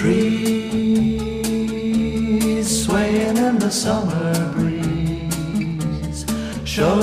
Trees swaying in the summer breeze, showing